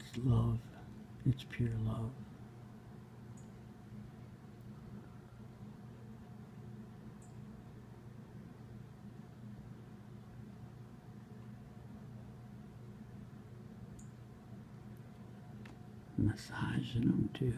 It's love. It's pure love. Massaging them too.